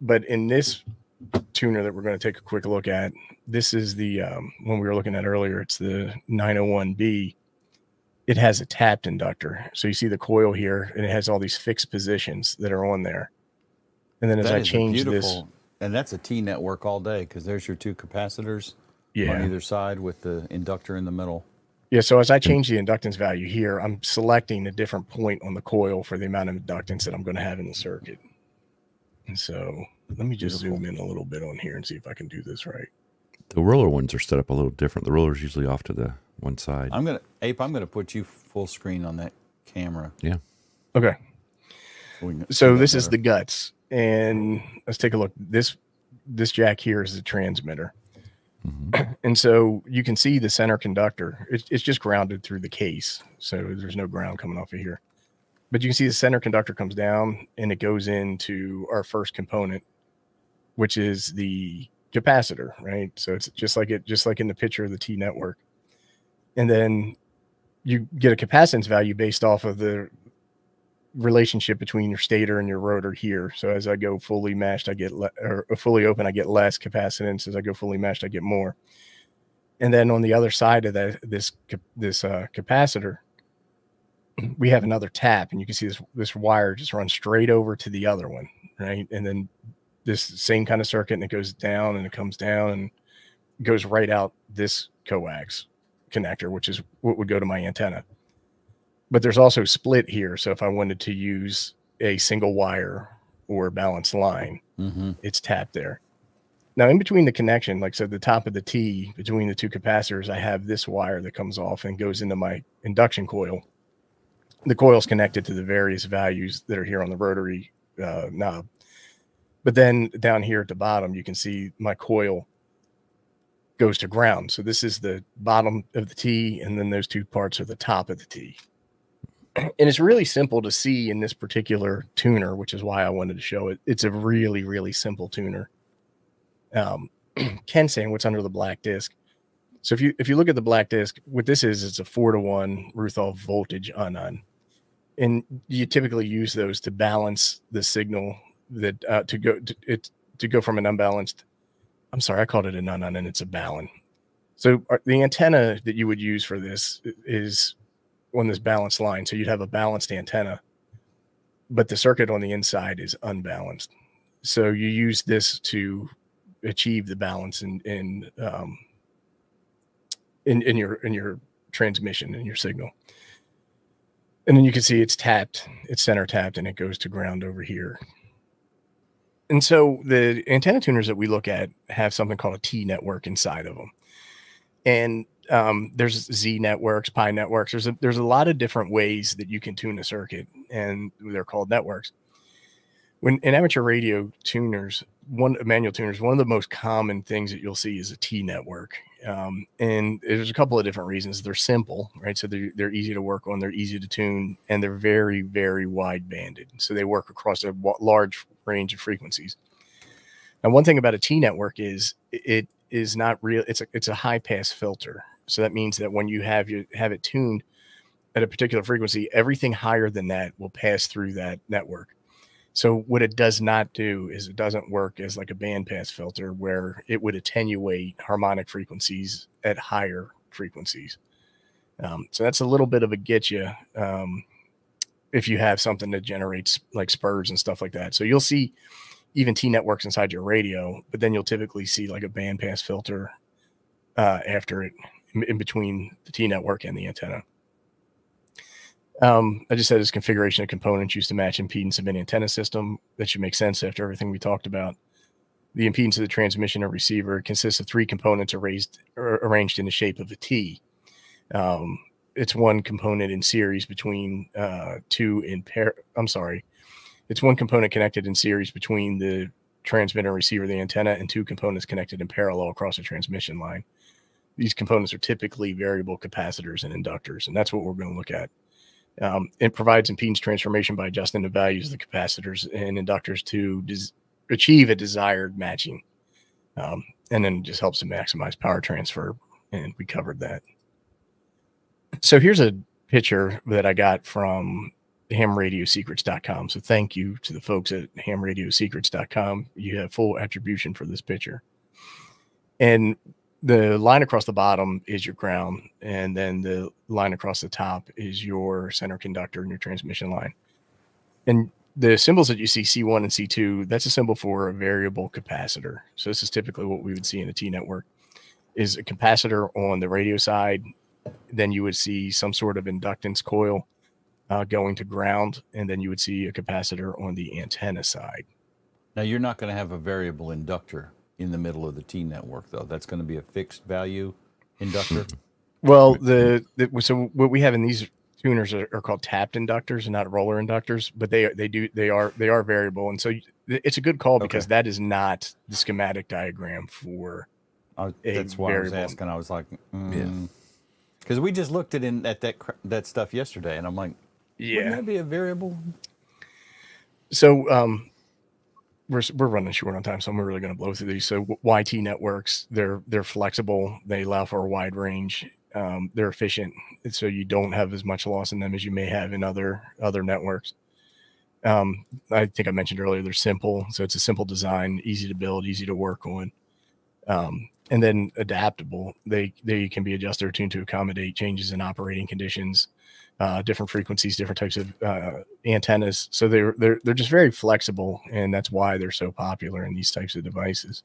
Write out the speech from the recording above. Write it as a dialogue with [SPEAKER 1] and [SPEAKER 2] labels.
[SPEAKER 1] but in this tuner that we're going to take a quick look at, this is the um, one we were looking at earlier. It's the 901B. It has a tapped inductor. So you see the coil here, and it has all these fixed positions that are on there. And then as
[SPEAKER 2] That
[SPEAKER 1] I change this,
[SPEAKER 2] and that's a T network all day because there's your two capacitors
[SPEAKER 1] yeah,
[SPEAKER 2] on either side with the inductor in the middle.
[SPEAKER 1] yeah. So as I change the inductance value here, I'm selecting a different point on the coil for the amount of inductance that I'm going to have in the circuit. And so let me just
[SPEAKER 2] Beautiful.
[SPEAKER 1] zoom in a little bit on here and see if I can do this right.
[SPEAKER 3] The roller ones are set up a little different. The roller's usually off to the one side.
[SPEAKER 2] I'm gonna Ape. I'm gonna put you full screen on that camera.
[SPEAKER 3] yeah.
[SPEAKER 1] Okay.
[SPEAKER 2] so we can
[SPEAKER 1] so
[SPEAKER 2] see that
[SPEAKER 1] this is the guts and let's take a look this this jack here is the transmitter
[SPEAKER 3] Mhm.
[SPEAKER 1] and so you can see the center conductor it's, it's just grounded through the case so there's no ground coming off of here but you can see the center conductor comes down and it goes into our first component which is the capacitor right so it's just like it just like in the picture of the t network and then you get a capacitance value based off of the relationship between your stator and your rotor here. So as I go fully meshed, I get le- or fully open, I get less capacitance. As I go fully meshed, I get more. And then on the other side of that, this this uh, capacitor, we have another tap, and you can see this this wire just runs straight over to the other one, right? And then this same kind of circuit, and it goes down and it comes down and goes right out this coax connector, which is what would go to my antenna but there's also split here. So if I wanted to use a single wire or balanced line,
[SPEAKER 2] Mhm.
[SPEAKER 1] it's tapped there. Now, in between the connection, like I said, the top of the T between the two capacitors, I have this wire that comes off and goes into my induction coil. The coil is connected to the various values that are here on the rotary uh, knob. But then down here at the bottom, you can see my coil goes to ground. So this is the bottom of the T, and then those two parts are the top of the T and it's really simple to see in this particular tuner, which is why I wanted to show it. It's a really, really simple tuner. Um, Ken saying what's under the black disc. So if you if you look at the black disc, what this is, it's a four to one Ruthroff voltage unknown, and you typically use those to balance the signal that uh, to go to, it to go from an unbalanced. I'm sorry, I called it an unknown, and it's a balun. So the antenna that you would use for this is on this balanced line. So you'd have a balanced antenna, but the circuit on the inside is unbalanced. So you use this to achieve the balance in in um, in, in your in your transmission in your signal. And then you can see it's tapped, it's center tapped, and it goes to ground over here. And so the antenna tuners that we look at have something called a T network inside of them. And um, there's Z networks, Pi networks. There's a there's a lot of different ways that you can tune a circuit, and they're called networks. When in amateur radio tuners, one manual tuners, one of the most common things that you'll see is a T network, um, and there's a couple of different reasons. They're simple, right? So they're they're easy to work on, they're easy to tune, and they're very very wide banded. So they work across a large range of frequencies. Now, one thing about a T network is it is not real. It's a it's a high pass filter. So that means that when you have your have it tuned at a particular frequency, everything higher than that will pass through that network. So what it does not do is it doesn't work as like a bandpass filter where it would attenuate harmonic frequencies at higher frequencies. Um, so that's a little bit of a get you um, if you have something that generates like spurs and stuff like that. So you'll see even T networks inside your radio, but then you'll typically see like a bandpass filter uh, after it in between the T network and the antenna. Um, I just said this configuration of components used to match impedance of an antenna system. That should make sense after everything we talked about. The impedance of the transmission and receiver consists of three components arranged, arranged in the shape of a T. Um, it's one component in series between uh, two in pair. I'm sorry, it's one component connected in series between the transmitter and receiver the antenna, and two components connected in parallel across a transmission line. These components are typically variable capacitors and inductors, and that's what we're going to look at. Um, it provides impedance transformation by adjusting the values of the capacitors and inductors to achieve a desired matching. Um, and then just helps to maximize power transfer. And we covered that. So here's a picture that I got from hamradiosecrets.com. So thank you to the folks at hamradiosecrets.com. You have full attribution for this picture. And the line across the bottom is your ground, and then the line across the top is your center conductor and your transmission line. And the symbols that you see C1 and C2, that's a symbol for a variable capacitor. So this is typically what we would see in a T network is a capacitor on the radio side. Then you would see some sort of inductance coil uh, going to ground, and then you would see a capacitor on the antenna side.
[SPEAKER 2] Now you're not going to have a variable inductor in the middle of the T network, though. That's going to be a fixed value inductor.
[SPEAKER 1] Well, the, the so what we have in these tuners are, are called tapped inductors and not roller inductors, but they they do they are they are variable, and so it's a good call because
[SPEAKER 2] Okay.
[SPEAKER 1] that is not the schematic diagram for. A
[SPEAKER 2] that's why I was asking. I was like, because we just looked at in at that that stuff yesterday, and I'm like, wouldn't that be a variable?
[SPEAKER 1] So um, we're we're running short on time, so I'm really going to blow through these. So YT networks, they're they're flexible. They allow for a wide range. Um, they're efficient, so you don't have as much loss in them as you may have in other other networks. Um, I think I mentioned earlier they're simple, so it's a simple design, easy to build, easy to work on, um, and then adaptable. They they can be adjusted or tuned to accommodate changes in operating conditions, uh, different frequencies, different types of uh, antennas. So they're they're they're just very flexible, and that's why they're so popular in these types of devices.